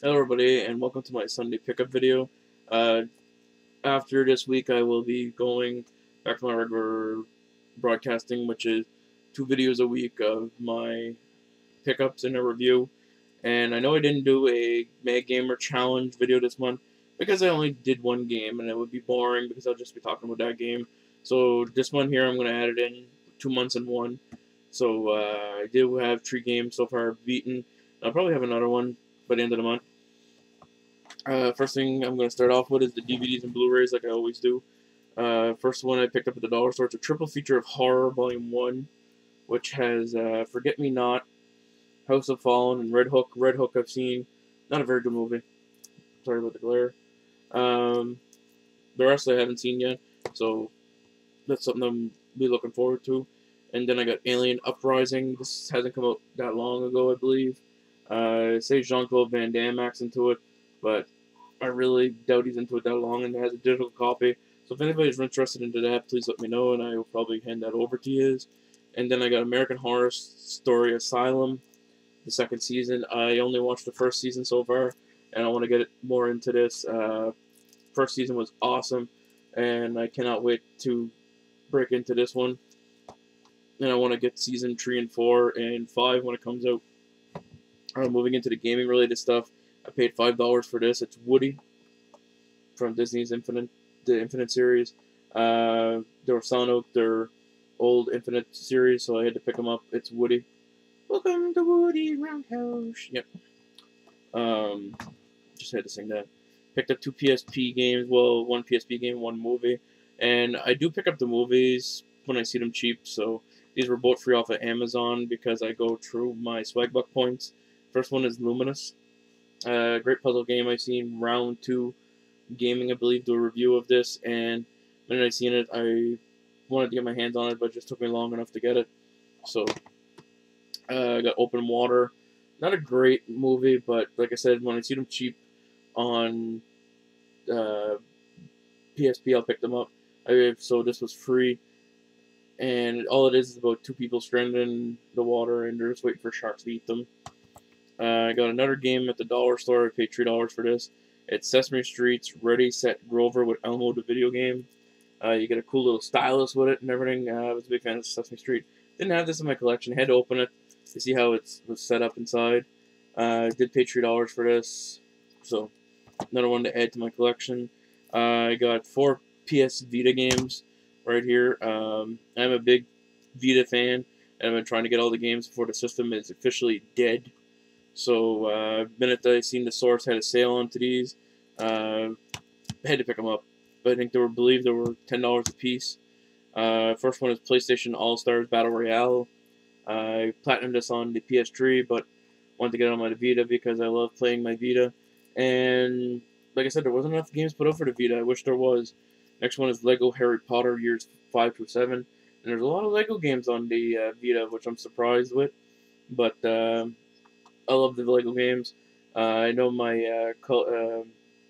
Hello everybody and welcome to my Sunday pickup video. Uh, after this week I will be going back to my regular broadcasting which is two videos a week of my pickups and a review. And I know I didn't do a Mad Gamer Challenge video this month because I only did one game and it would be boring because I'll just be talking about that game. So this one here I'm going to add it in two months in one. So uh, I do have three games so far beaten. I'll probably have another one by the end of the month. Uh, first thing I'm going to start off with is the DVDs and Blu-rays like I always do. Uh, first one I picked up at the dollar store. It's a triple feature of Horror Volume 1, which has uh, Forget Me Not, House of Fallen, and Red Hook. Red Hook I've seen. Not a very good movie. Sorry about the glare. Um, the rest I haven't seen yet, so that's something I'm be looking forward to. And then I got Alien Uprising. This hasn't come out that long ago, I believe. Uh, it says Jean-Claude Van Damme acts into it, but I really doubt he's into it that long, and has a digital copy. So if anybody's interested into that, please let me know, and I will probably hand that over to you. And then I got American Horror Story Asylum, the second season. I only watched the first season so far, and I want to get more into this. Uh, first season was awesome, and I cannot wait to break into this one. And I want to get season 3 and 4 and 5 when it comes out. Uh, moving into the gaming related stuff, I paid five dollars for this. It's Woody from Disney's Infinity the Infinity series. Uh, they were selling out their old Infinity series, so I had to pick them up. It's Woody. Welcome to Woody Roundhouse. Yep. Um, just had to sing that. Picked up two PSP games. Well, one PSP game, one movie. And I do pick up the movies when I see them cheap. So these were both free off of Amazon because I go through my Swagbuck points. First one is Lumines. Uh, great puzzle game I've seen. Round 2 Gaming, I believe, do a review of this. And when I seen it, I wanted to get my hands on it, but it just took me long enough to get it. So uh, I got Open Water. Not a great movie, but like I said, when I see them cheap on uh, PSP, I'll pick them up. I, so this was free. And all it is is about two people stranded in the water and they're just waiting for sharks to eat them. Uh, I got another game at the dollar store. I paid $3 for this. It's Sesame Street's Ready, Set, Grover with Elmo, the video game. Uh, you get a cool little stylus with it and everything. Uh, I was a big fan of Sesame Street. Didn't have this in my collection. Had to open it to see how it was set up inside. Uh, did pay $3 for this. So, another one to add to my collection. Uh, I got four PS Vita games right here. Um, I'm a big Vita fan, and I've been trying to get all the games before the system is officially dead. So, uh, minute that I seen the source had a sale onto these, uh, had to pick them up. But I think they were believed they were ten dollars a piece. Uh, first one is PlayStation All Stars Battle Royale. I platinumed this on the PS3, but wanted to get it on my Vita because I love playing my Vita. And like I said, there wasn't enough games put out for the Vita. I wish there was. Next one is Lego Harry Potter years 5 through 7. And there's a lot of Lego games on the uh, Vita, which I'm surprised with. But uh, I love the Lego games. Uh, I know my uh, uh,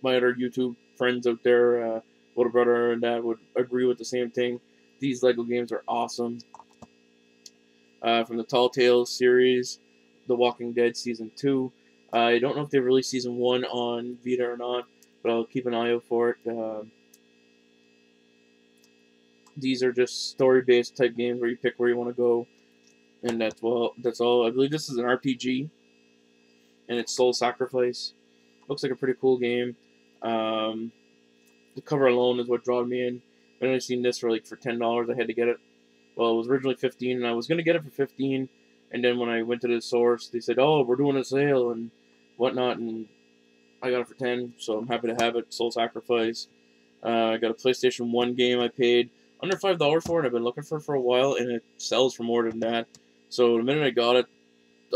my other YouTube friends out there, uh, little brother and dad, would agree with the same thing. These Lego games are awesome. from the Telltale series, The Walking Dead Season 2. I don't know if they released Season 1 on Vita or not, but I'll keep an eye out for it. Um, these are just story-based type games where you pick where you want to go, and that's well, that's all. I believe this is an RPG, and it's Soul Sacrifice. Looks like a pretty cool game. Um, the cover alone is what drew me in. When I seen this for like for ten dollars, I had to get it. Well, it was originally fifteen, and I was gonna get it for fifteen. And then when I went to the source, they said, "Oh, we're doing a sale and whatnot," and I got it for ten. So I'm happy to have it. Soul Sacrifice. Uh, I got a PlayStation One game I paid under five dollars for it. I've been looking for it for a while, and it sells for more than that. So the minute I got it,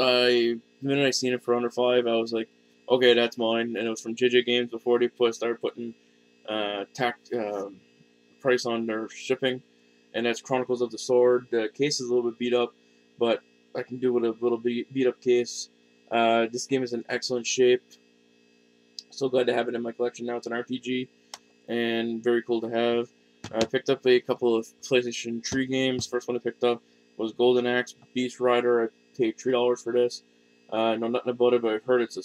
I the minute I seen it for under five, I was like, okay, that's mine. And it was from JJ Games before they put started putting uh, tack um, price on their shipping, and that's Chronicles of the Sword. The case is a little bit beat up, but I can do with a little beat, beat up case. Uh, this game is in excellent shape. So glad to have it in my collection now. It's an RPG, and very cool to have. I picked up a couple of PlayStation 3 games. First one I picked up was Golden Axe Beast Rider. I paid $3 for this. Uh, I know nothing about it, but I've heard it's an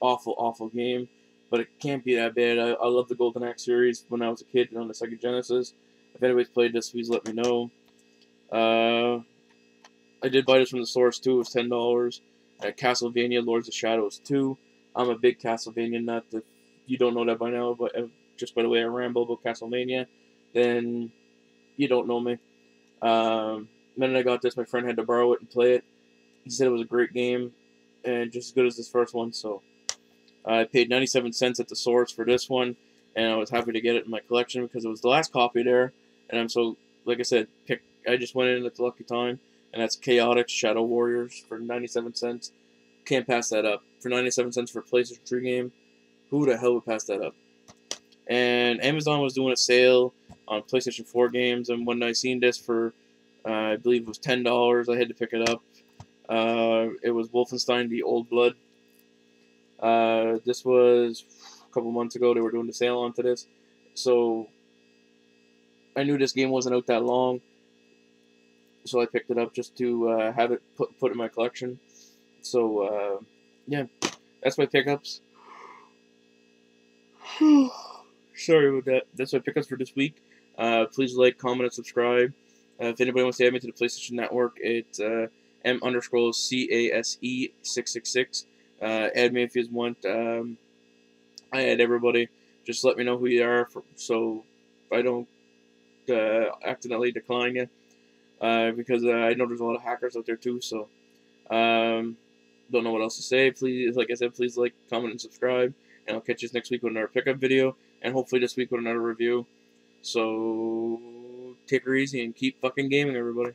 awful, awful game, but it can't be that bad. I, I love the Golden Axe series when I was a kid on the Sega Genesis. If anybody's played this, please let me know. Uh, I did buy this from the source too. It was ten dollars. At Castlevania Lords of Shadows 2. I'm a big Castlevania nut. If you don't know that by now, but uh, just by the way I ramble about Castlevania, then you don't know me. Um, the minute I got this, my friend had to borrow it and play it. He said it was a great game and just as good as this first one. So I paid 97 cents at the source for this one, and I was happy to get it in my collection because it was the last copy there. And I'm so, like I said, pick. I just went in at the lucky time, and that's Chaotix Shadow Warriors for 97 cents. Can't pass that up for 97 cents for a PlayStation 3 game. Who the hell would pass that up? And Amazon was doing a sale on PlayStation 4 games, and when I seen this for, uh, I believe it was ten dollars, I had to pick it up. Uh, it was Wolfenstein: The Old Blood. Uh, this was a couple months ago. They were doing the sale onto this, so I knew this game wasn't out that long. So I picked it up just to uh, have it put put in my collection. So uh, yeah, that's my pickups. Sorry about that. That's my pickups for this week. Uh, please like, comment, and subscribe. Uh, if anybody wants to add me to the PlayStation Network, it's uh, M underscore C A S E six six six. Uh, add me if you want. Um, I add everybody. Just let me know who you are, for, so I don't uh, accidentally decline you. Uh, because uh, I know there's a lot of hackers out there too. So um, don't know what else to say. Please, like I said, please like, comment, and subscribe. And I'll catch you next week with another pickup video, and hopefully this week with another review. So take her easy and keep fucking gaming, everybody.